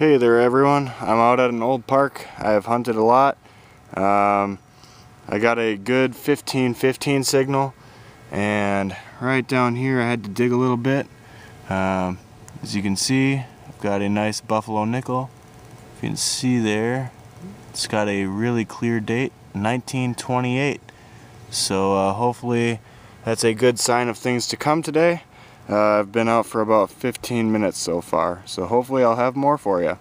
Hey there everyone, I'm out at an old park. I have hunted a lot. Um, I got a good 15-15 signal and right down here I had to dig a little bit. Um, as you can see, I've got a nice buffalo nickel. If you can see there, it's got a really clear date, 1928. So uh, hopefully that's a good sign of things to come today. Uh, I've been out for about 15 minutes so far, so hopefully I'll have more for you.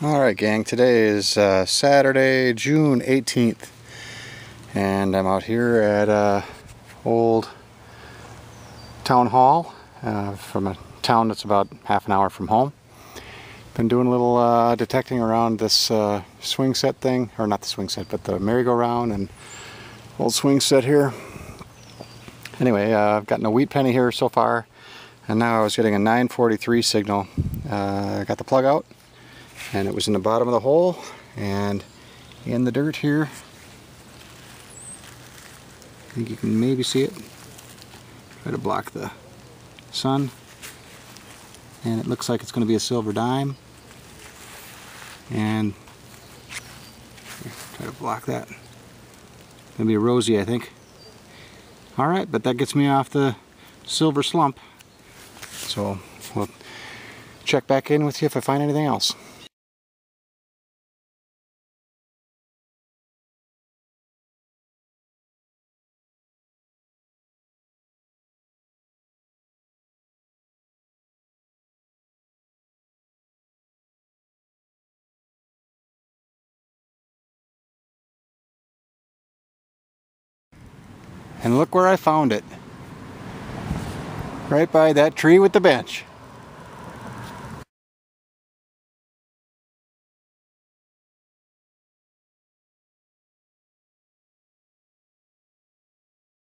Alright gang, today is uh, Saturday, June 18th and I'm out here at uh, old town hall uh, from a town that's about half an hour from home. Been doing a little uh, detecting around this uh, swing set thing, or not the swing set, but the merry-go-round and old swing set here. Anyway, uh, I've gotten a wheat penny here so far and now I was getting a 943 signal. I got the plug out and it was in the bottom of the hole and in the dirt here. I think you can maybe see it. Try to block the sun. And it looks like it's going to be a silver dime. And try to block that. Gonna be a Rosie I think. Alright but that gets me off the silver slump. So we'll check back in with you if I find anything else And look where I found it. Right by that tree with the bench.